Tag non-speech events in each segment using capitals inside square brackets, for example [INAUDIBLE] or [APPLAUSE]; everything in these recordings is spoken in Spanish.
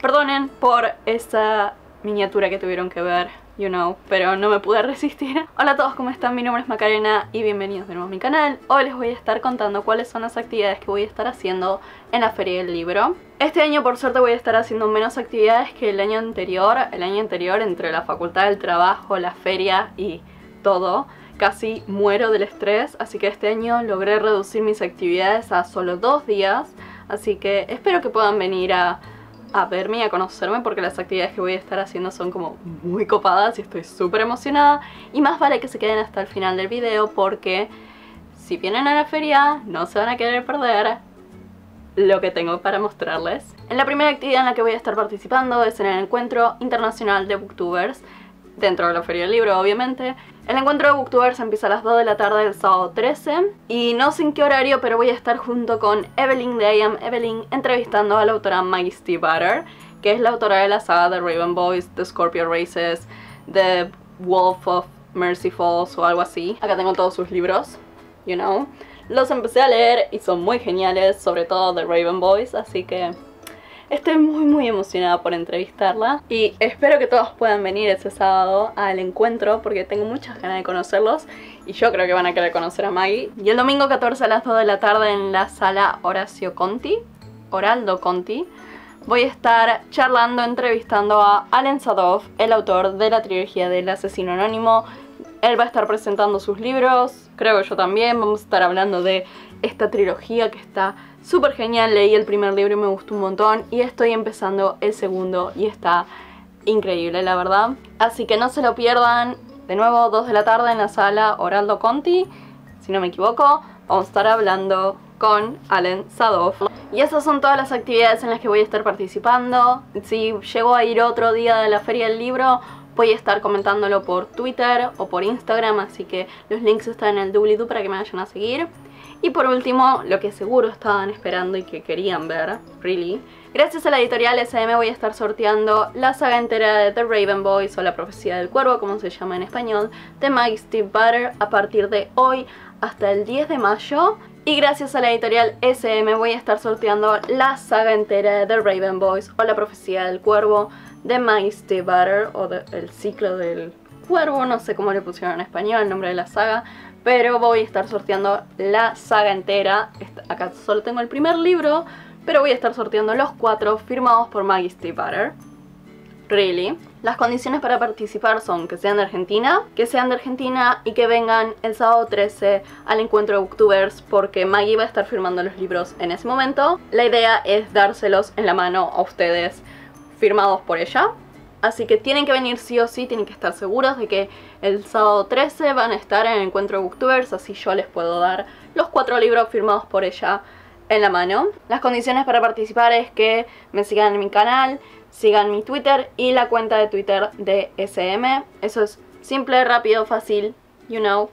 Perdonen por esa miniatura que tuvieron que ver, you know, pero no me pude [LAUGHS] resistir. Hola a todos, ¿cómo están? Mi nombre es Macarena y bienvenidos de nuevo a mi canal. Hoy les voy a estar contando cuáles son las actividades que voy a estar haciendo en la Feria del Libro. Este año por suerte voy a estar haciendo menos actividades que el año anterior. El año anterior entre la facultad del trabajo, la feria y todo casi muero del estrés, así que este año logré reducir mis actividades a solo dos días, así que espero que puedan venir a a verme y a conocerme porque las actividades que voy a estar haciendo son como muy copadas y estoy súper emocionada y más vale que se queden hasta el final del video porque si vienen a la feria no se van a querer perder lo que tengo para mostrarles. En la primera actividad en la que voy a estar participando es en el Encuentro Internacional de Booktubers dentro de la Feria del Libro, obviamente. El encuentro de Booktubers empieza a las 2 de la tarde del sábado 13 y no sé en qué horario, pero voy a estar junto con Evelyn de I Am Evelyn entrevistando a la autora Maggie Stiefvater, que es la autora de la saga de Raven Boys, The Scorpio Races, The Wolf of Mercy Falls o algo así. Acá tengo todos sus libros, you know. Los empecé a leer y son muy geniales, sobre todo The Raven Boys, así que Estoy muy muy emocionada por entrevistarla y espero que todos puedan venir ese sábado al encuentro porque tengo muchas ganas de conocerlos y yo creo que van a querer conocer a Maggie. Y el domingo 14 a las 2 de la tarde en la sala Horacio Conti, Oraldo Conti, voy a estar charlando, entrevistando a Alan Sadov, el autor de la trilogía del asesino anónimo. Él va a estar presentando sus libros, creo que yo también, vamos a estar hablando de esta trilogía que está súper genial, leí el primer libro y me gustó un montón y estoy empezando el segundo y está increíble la verdad. Así que no se lo pierdan, de nuevo 2 de la tarde en la sala Oraldo Conti, si no me equivoco, vamos a estar hablando con Allen Sadov. Y esas son todas las actividades en las que voy a estar participando. Si llego a ir otro día de la Feria del Libro, voy a estar comentándolo por Twitter o por Instagram, así que los links están en el doobly-doo para que me vayan a seguir. Y por último, lo que seguro estaban esperando y que querían ver, really. Gracias a la editorial SM voy a estar sorteando la saga entera de The Raven Boys o La Profecía del Cuervo, como se llama en español, de Mike Steve Butter a partir de hoy hasta el 10 de mayo. Y gracias a la editorial SM voy a estar sorteando la saga entera de The Raven Boys o La Profecía del Cuervo de Mike Steve Butter o El Ciclo del Cuervo, no sé cómo le pusieron en español el nombre de la saga, pero voy a estar sorteando la saga entera. Acá solo tengo el primer libro, pero voy a estar sorteando los cuatro firmados por Maggie Stiefvater. Really. Las condiciones para participar son que sean de Argentina, que sean de Argentina y que vengan el sábado 13 al encuentro de Booktubers porque Maggie va a estar firmando los libros en ese momento. La idea es dárselos en la mano a ustedes firmados por ella. Así que tienen que venir sí o sí, tienen que estar seguros de que el sábado 13 van a estar en el encuentro de Booktubers, así yo les puedo dar los cuatro libros firmados por ella en la mano. Las condiciones para participar es que me sigan en mi canal, sigan mi Twitter y la cuenta de Twitter de SM. Eso es simple, rápido, fácil, you know.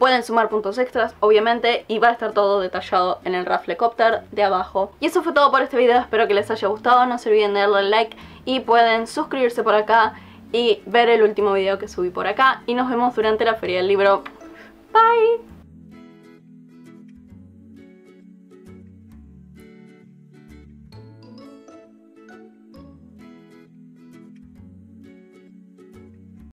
Pueden sumar puntos extras, obviamente, y va a estar todo detallado en el Rafflecopter de abajo. Y eso fue todo por este video, espero que les haya gustado, no se olviden de darle like y pueden suscribirse por acá y ver el último video que subí por acá. Y nos vemos durante la Feria del Libro. Bye!